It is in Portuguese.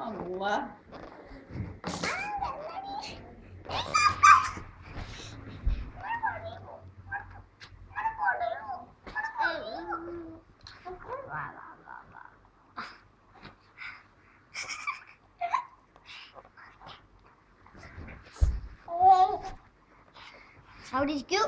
Allah. Wow. How did you?